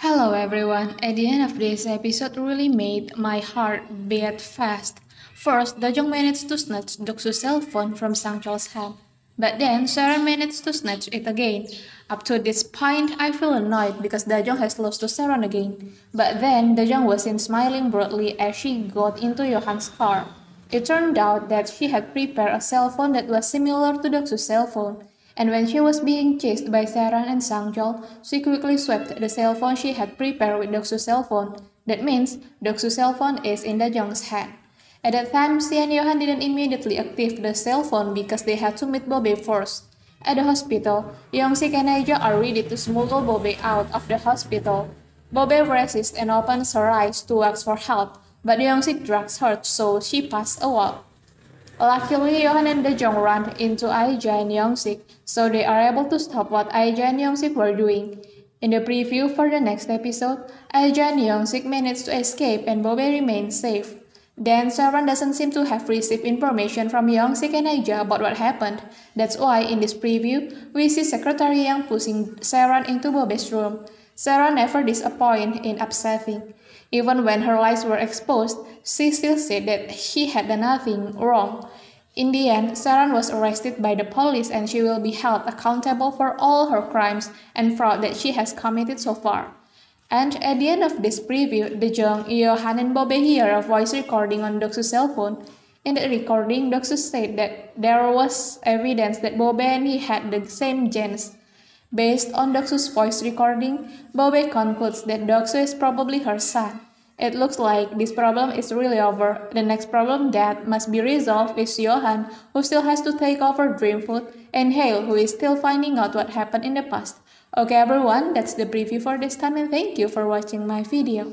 Hello everyone. At the end of this episode really made my heart beat fast. First, Dajong managed to snatch Doksu's cell phone from Sangchol's hand. But then, Sarah managed to snatch it again. Up to this point, I feel annoyed because Dajong has lost to Sharon again. But then, Dajong was seen smiling broadly as she got into Johan's car. It turned out that she had prepared a cell phone that was similar to Doksu's cell phone. And when she was being chased by Saran and Sangjol, she quickly swept the cell phone she had prepared with Doksu's cell phone. That means Doksu's cell phone is in the Dajong's hand. At that time, she and Johan didn't immediately activate the cell phone because they had to meet Bobae first. At the hospital, Youngsik and Aja are ready to smuggle Bobae out of the hospital. Bobae resists and opens her eyes to ask for help, but Youngsik drags her so she passes away. Luckily, Johan and Dajong run into Aja and Youngsik, so they are able to stop what Aja and Youngsik were doing. In the preview for the next episode, Aja and Youngsik manage to escape and Bobae remains safe. Then Sharon doesn't seem to have received information from Youngsik and Aja about what happened. That's why in this preview, we see Secretary Yang pushing Sharon into Bobae's room. Sharon never disappointed in upsetting. Even when her lies were exposed, she still said that she had done nothing wrong. In the end, Sharon was arrested by the police and she will be held accountable for all her crimes and fraud that she has committed so far. And at the end of this preview, Dajong, Johan, and Bobae hear a voice recording on Doksu's cell phone. In the recording, Doksu said that there was evidence that Bobae and he had the same genes. Based on Doksu's voice recording, Bobae concludes that Doksu is probably her son. It looks like this problem is really over. The next problem that must be resolved is Johan, who still has to take over Dreamfoot, and Hale, who is still finding out what happened in the past. Okay everyone, that's the preview for this time and thank you for watching my video.